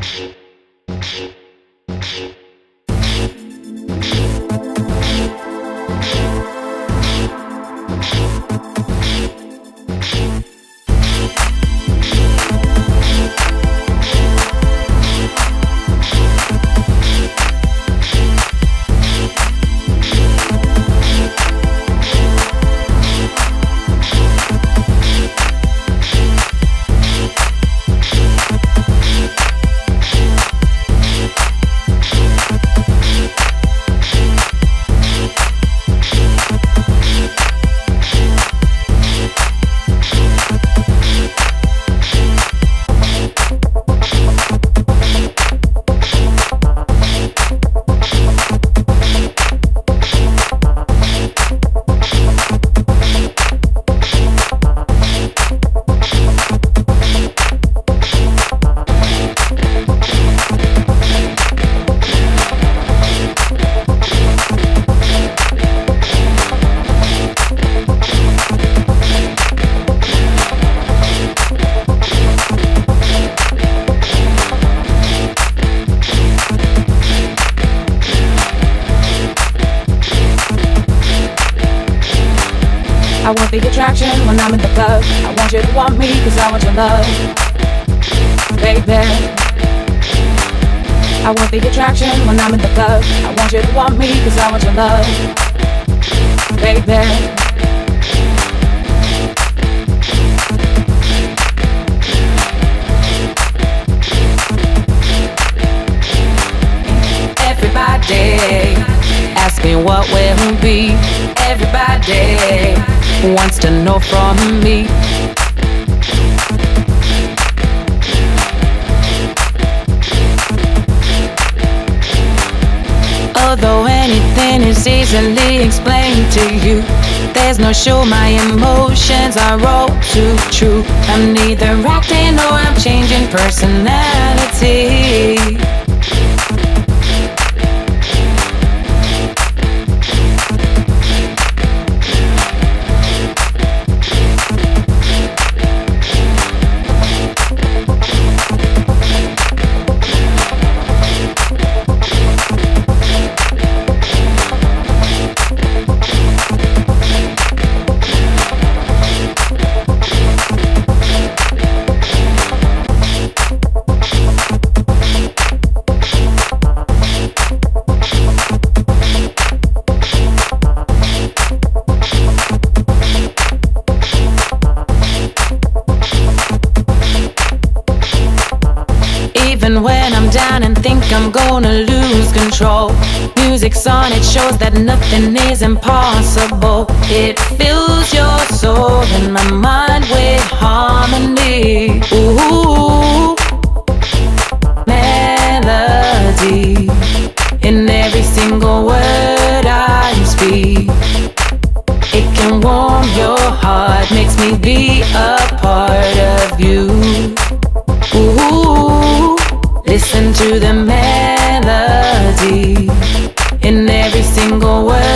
Música I want the attraction when I'm in the club. I want you to want me, cause I want your love. Baby. I want the attraction when I'm in the club. I want you to want me, cause I want your love. Baby. Everybody asking what will be. Everybody wants to know from me. Although anything is easily explained to you, there's no show my emotions are all too true. I'm neither acting or I'm changing personality. I'm gonna lose control. Music's on, it shows that nothing is impossible. It fills your soul and my mind with harmony. Ooh, melody. In every single word I speak It can warm your heart, makes me be a part of you to the melody in every single word.